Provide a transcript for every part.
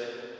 said,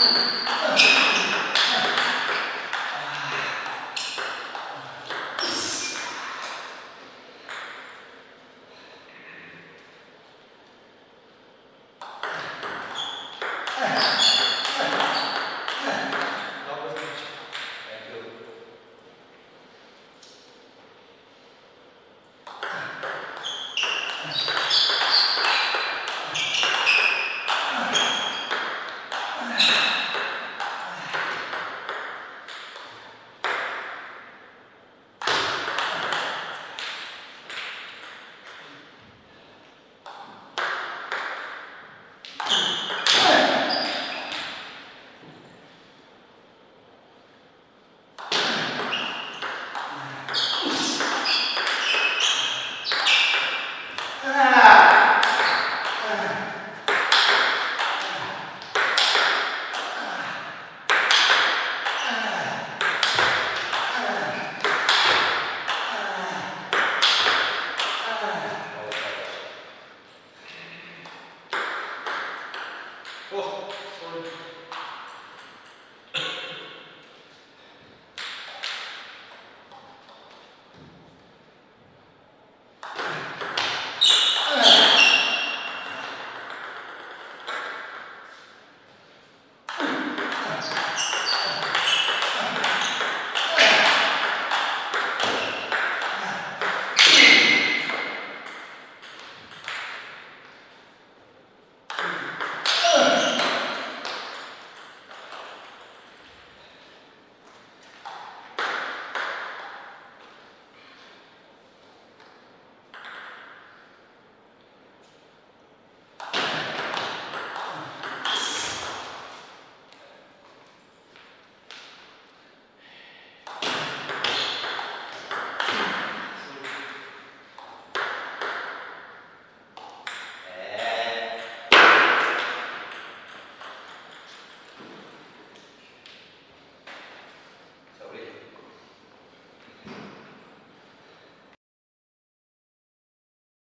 You.